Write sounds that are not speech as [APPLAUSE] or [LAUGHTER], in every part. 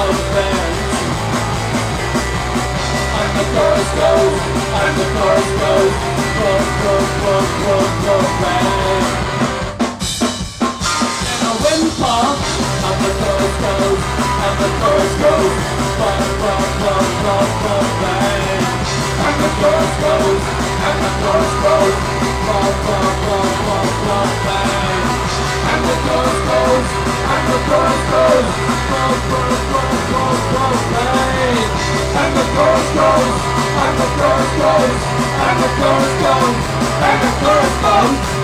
out of. I'm the chorus ghost, I'm the chorus ghost, run, run, run, run, run back. And I I'm the chorus ghost, I'm the chorus ghost, run, run, run, run, run. I'm the chorus ghost, I'm the chorus ghost, run. And the chorus goes. And the chorus goes, and the chorus goes,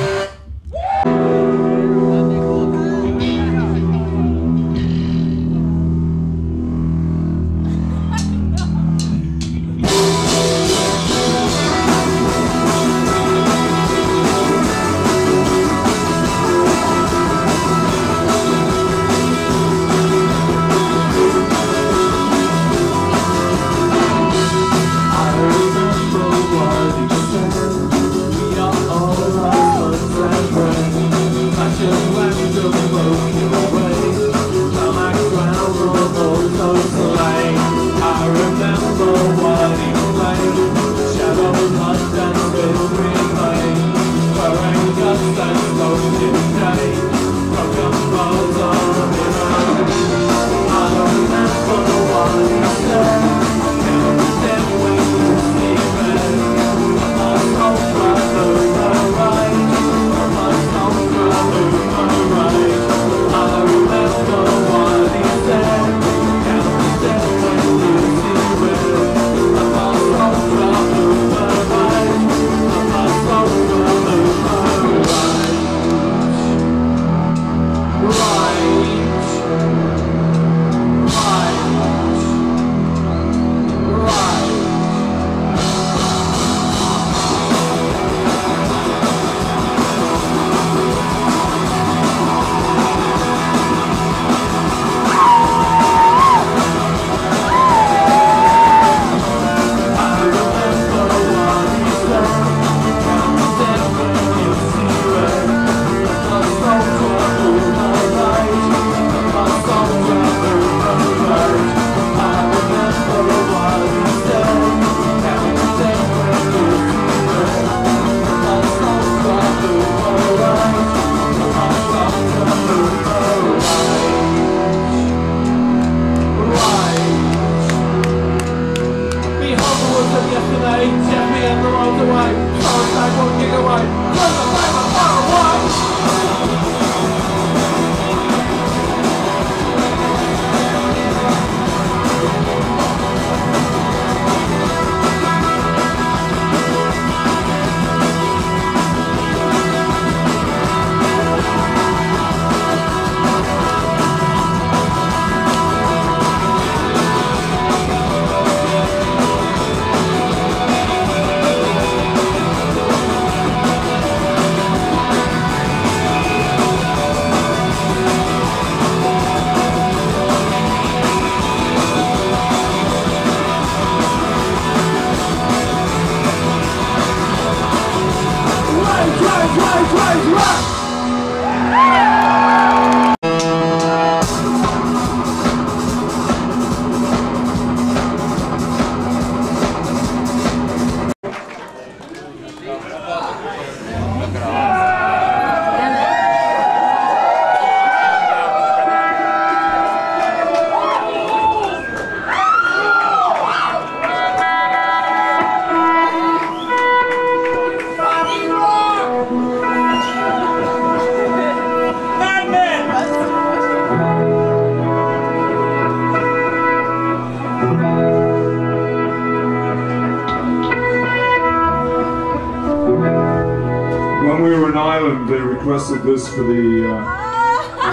requested this for the uh,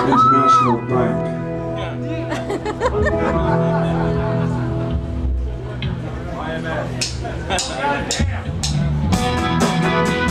[LAUGHS] International Bank. [LAUGHS] Please [LAUGHS]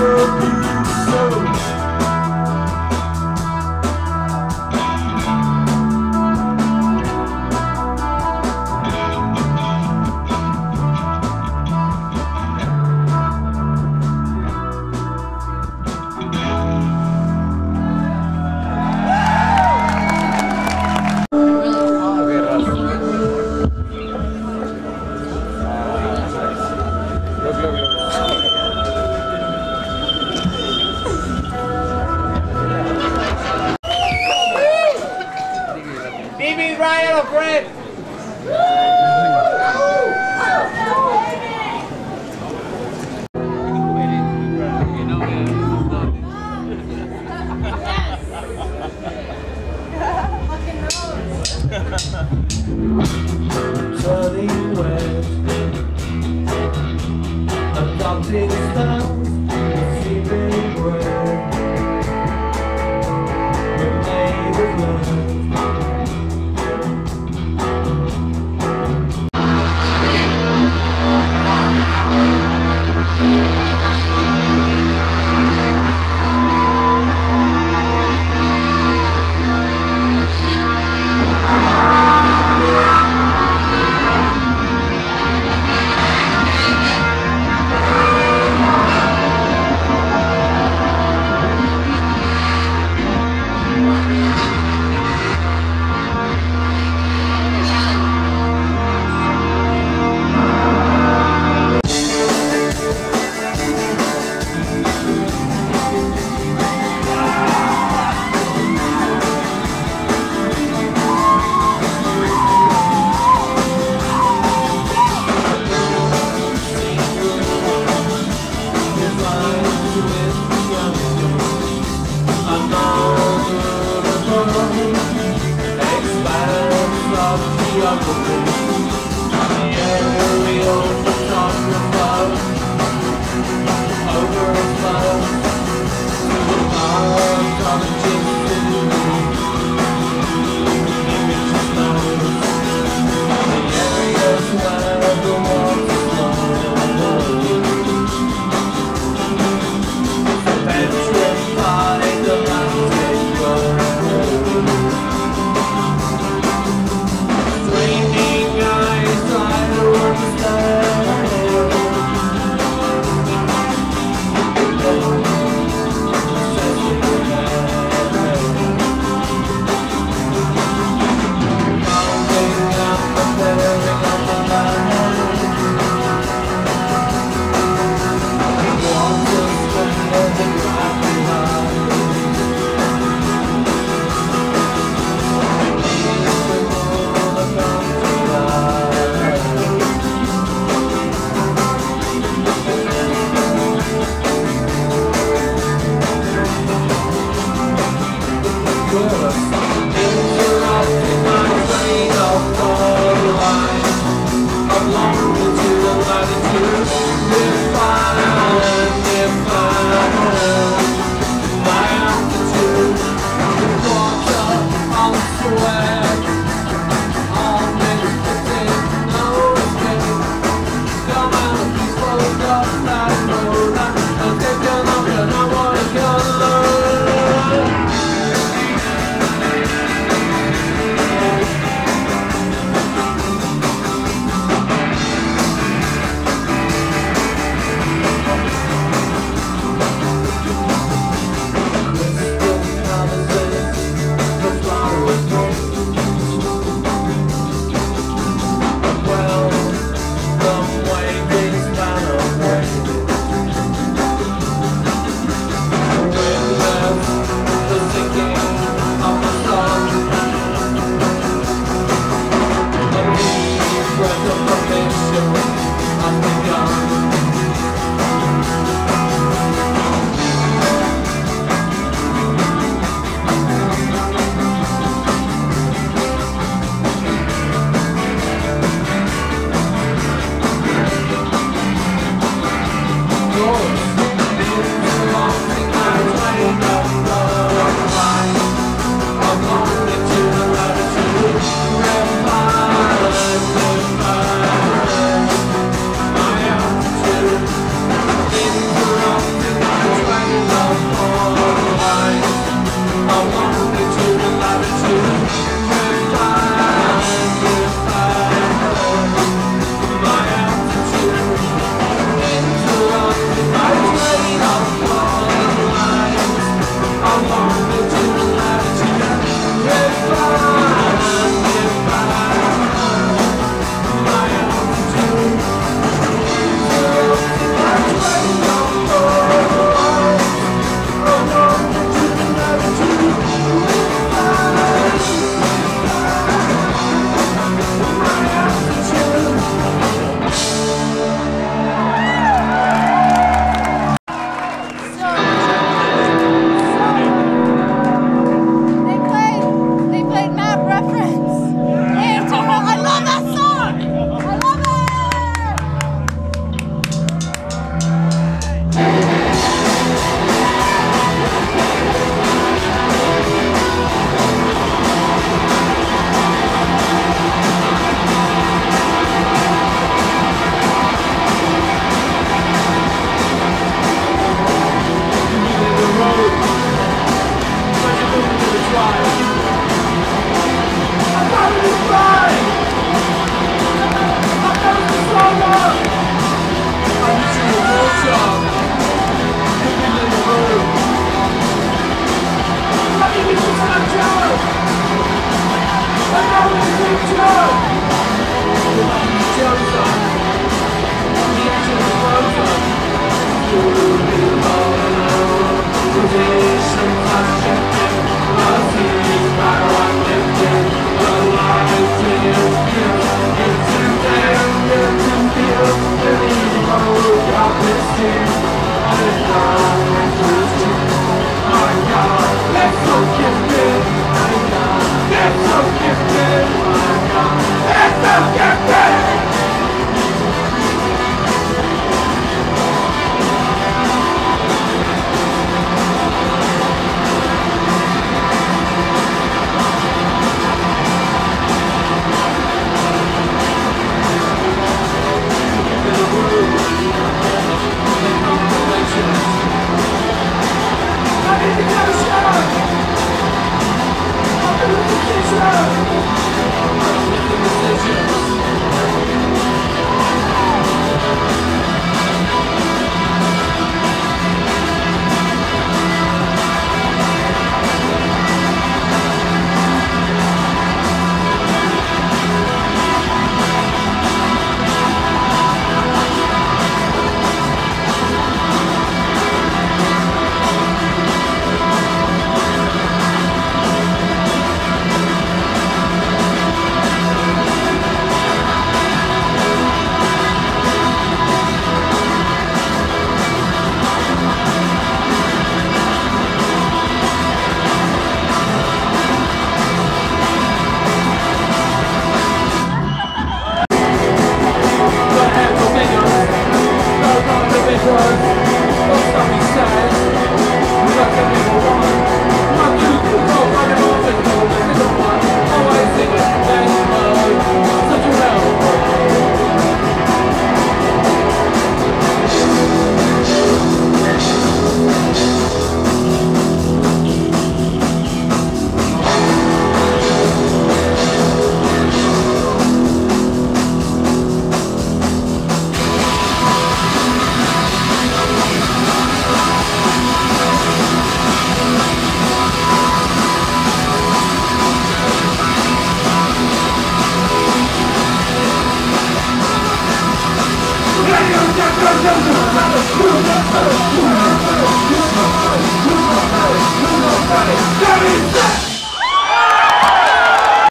Expanse of